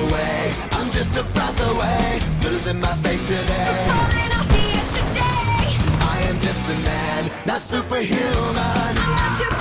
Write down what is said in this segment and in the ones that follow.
away. I'm just a breath away. Losing my faith today. Falling off the edge today. I am just a man, not superhuman.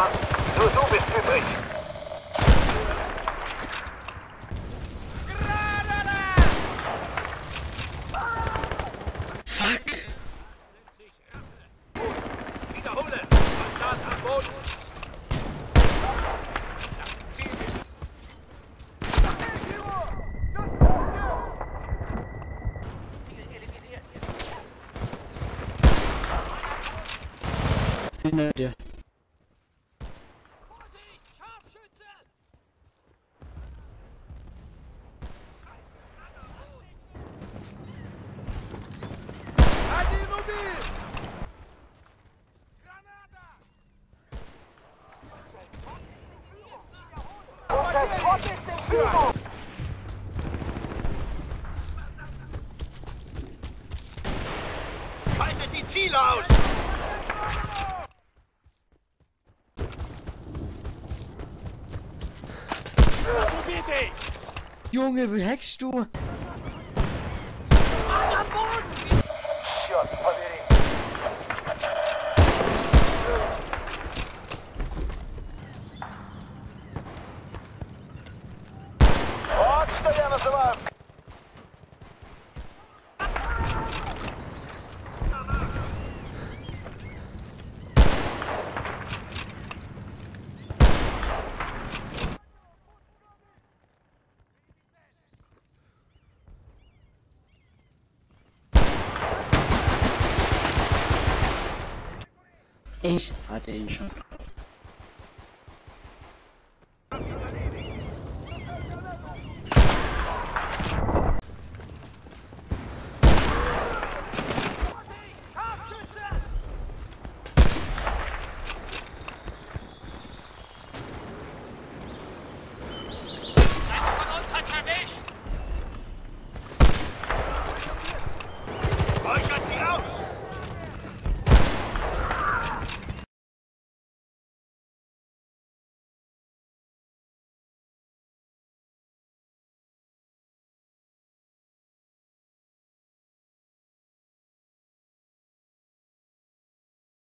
Mann. Nur du bist übrig. Fuck. Wiederhole. Soldat am Boden. Bin dir. Verschiebung! Schaltet die Ziele aus! Junge, wie hackst du? Ich hatte ihn schon.